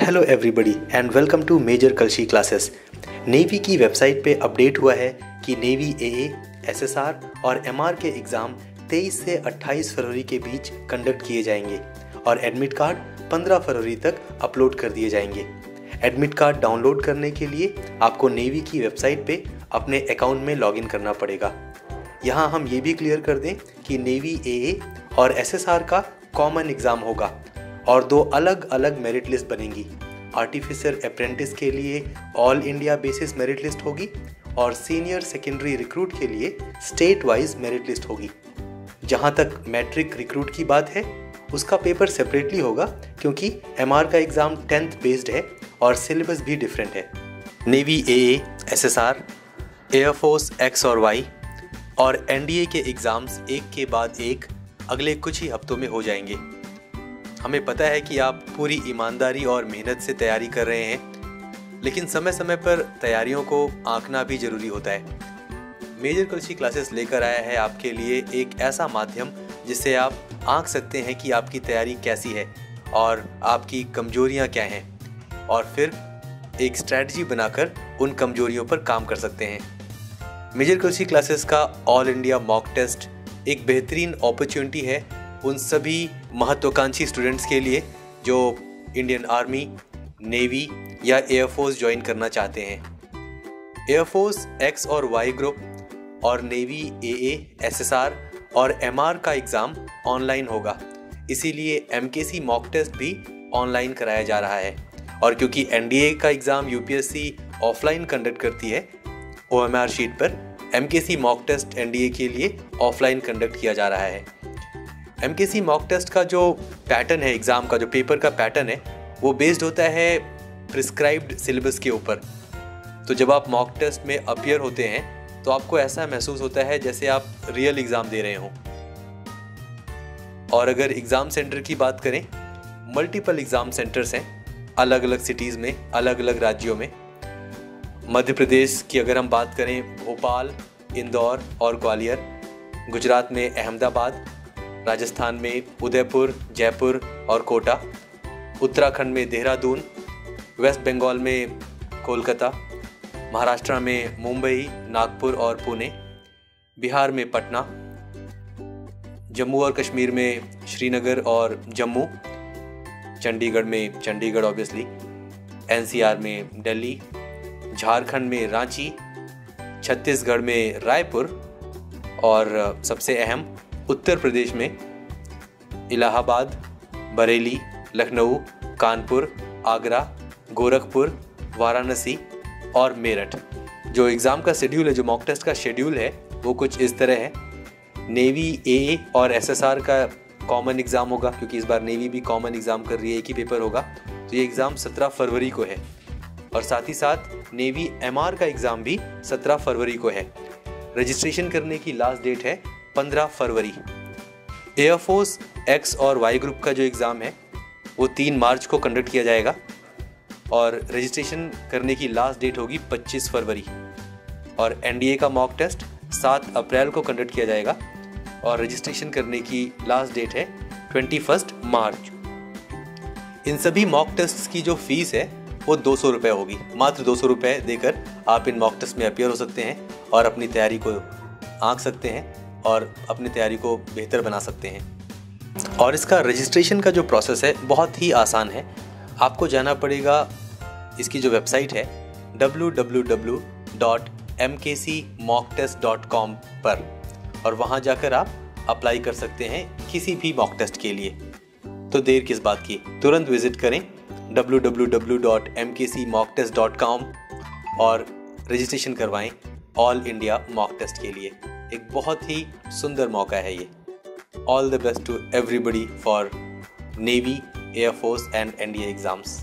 Hello everybody and welcome to Major Kalshi classes navy की website पे update हुआ है कि नेवी ए एसएसआर और एमआर के एग्ज़ाम 23 से 28 फरवरी के बीच कंडक्ट किए जाएँगे और एडमिट कार्ड 15 फरवरी तक अपलोड कर दिए जाएँगे। एडमिट कार्ड डाउनलोड करने के लिए आपको नेवी की वेबसाइट पे अपने अकाउंट में लॉगिन करना पड़ेगा। यहाँ हम ये भी क्लियर कर दें कि नेवी ए और एसएसआर का कॉमन एग्ज़ाम होगा। और दो अलग अलग मेरिट लिस्ट बनेंगी। आर्टिफिशियर अप्रेंटिस के लिए all India basis merit list होगी और सीनियर सेकेंडरी रिक्रूट के लिए स्टेट वाइज मेरिट लिस्ट होगी। जहाँ तक मैट्रिक रिक्रूट की बात है, उसका पेपर सेपरेटली होगा क्योंकि एमआर का एग्ज़ाम टेंथ बेस्ड है और सिलेबस भी डिफरेंट है। Navy A S S R air force X और वाई और एनडीए के एग्ज़ाम्स एक के बाद एक अगले कुछ ही हफ्तों में हो जाएँगे। हमें पता है कि आप पूरी ईमानदारी और मेहनत से तैयारी कर रहे हैं, लेकिन समय समय पर तैयारियों को आंकना भी ज़रूरी होता है। मेजर कलशी क्लासेस लेकर आया है आपके लिए एक ऐसा माध्यम जिससे आप आंक सकते हैं कि आपकी तैयारी कैसी है और आपकी कमजोरियाँ क्या हैं। और फिर एक स्ट्रैटी बनाकर उन कमजोरियों पर काम कर सकते हैं। मेजर कलशी क्लासेस का ऑल इंडिया मॉक टेस्ट एक बेहतरीन अपॉर्चुनिटी है उन सभी महत्वाकांक्षी स्टूडेंट्स के लिए जो इंडियन आर्मी नेवी या एयरफोर्स ज्वाइन करना चाहते हैं। एयरफोर्स एक्स और वाई ग्रुप और navy A S S R और एम आर का एग्ज़ाम ऑनलाइन होगा। इसीलिए M K C mock test भी ऑनलाइन कराया जा रहा है। और क्योंकि एन डी ए का exam U P S C offline conduct करती है ओ एम आर शीट पर M K C mock test N D A के लिए ऑफलाइन कंडक्ट किया जा रहा है। M K C mock test का जो पैटर्न है एग्ज़ाम का, जो पेपर का पैटर्न है, वो बेस्ड होता है प्रिस्क्राइब्ड सिलेबस के ऊपर। तो जब आप मॉक टेस्ट में अपियर होते हैं तो आपको ऐसा महसूस होता है जैसे आप रियल एग्ज़ाम दे रहे हों। और अगर एग्ज़ाम सेंटर की बात करें मल्टीपल एग्ज़ाम सेंटर्स हैं अलग अलग सिटीज़ में अलग अलग राज्यों में। मध्य प्रदेश की अगर हम बात करें, भोपाल, इंदौर और ग्वालियर, गुजरात में अहमदाबाद राजस्थान में उदयपुर, जयपुर और कोटा, उत्तराखंड में देहरादून, वेस्ट बंगाल में कोलकाता, महाराष्ट्र में मुंबई, नागपुर और पुणे, बिहार में पटना, जम्मू और कश्मीर में श्रीनगर और जम्मू, चंडीगढ़ में चंडीगढ़ ऑब्वियसली एनसीआर में दिल्ली, झारखंड में रांची, छत्तीसगढ़ में रायपुर और सबसे अहम उत्तर प्रदेश में इलाहाबाद, बरेली, लखनऊ, कानपुर, आगरा, गोरखपुर, वाराणसी और मेरठ। जो एग्ज़ाम का शेड्यूल है, जो मॉक टेस्ट का शेड्यूल है, वो कुछ इस तरह है। नेवी ए और एसएसआर का कॉमन एग्ज़ाम होगा, क्योंकि इस बार नेवी भी कॉमन एग्ज़ाम कर रही है, एक ही पेपर होगा। तो ये एग्ज़ाम 17 फरवरी को है। और साथ ही साथ नेवी एमआर का एग्ज़ाम भी 17 फरवरी को है। रजिस्ट्रेशन करने की लास्ट डेट है 15 फरवरी। एयरफोर्स एक्स और वाई ग्रुप का जो एग्ज़ाम है, वो तीन मार्च को कंडक्ट किया जाएगा और रजिस्ट्रेशन करने की लास्ट डेट होगी 25 फरवरी। और एनडीए का मॉक टेस्ट 7 अप्रैल को कंडक्ट किया जाएगा और रजिस्ट्रेशन करने की लास्ट डेट है ट्वेंटी मार्च। इन सभी मॉक टेस्ट की जो फ़ीस है, वो दो सौ रुपये होगी। मात्र दो सौ रुपये देकर आप इन मॉक टेस्ट में अपियर हो सकते हैं और अपनी तैयारी को आंक सकते हैं। और अपनी तैयारी को बेहतर बना सकते हैं। और इसका रजिस्ट्रेशन का जो प्रोसेस है, बहुत ही आसान है। आपको जाना पड़ेगा इसकी जो वेबसाइट है, www.mkcmockTest.com पर और वहाँ जाकर आप अप्लाई कर सकते हैं किसी भी मॉक टेस्ट के लिए। तो देर किस बात की? तुरंत विज़िट करें www.mkcmockTest.com और रजिस्ट्रेशन करवाएँ ऑल इंडिया मॉक टेस्ट के लिए। एक बहुत ही सुंदर मौका है ये। All the best to everybody for navy air force and N D exams